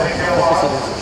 Obrigado.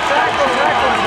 tackle, tackle.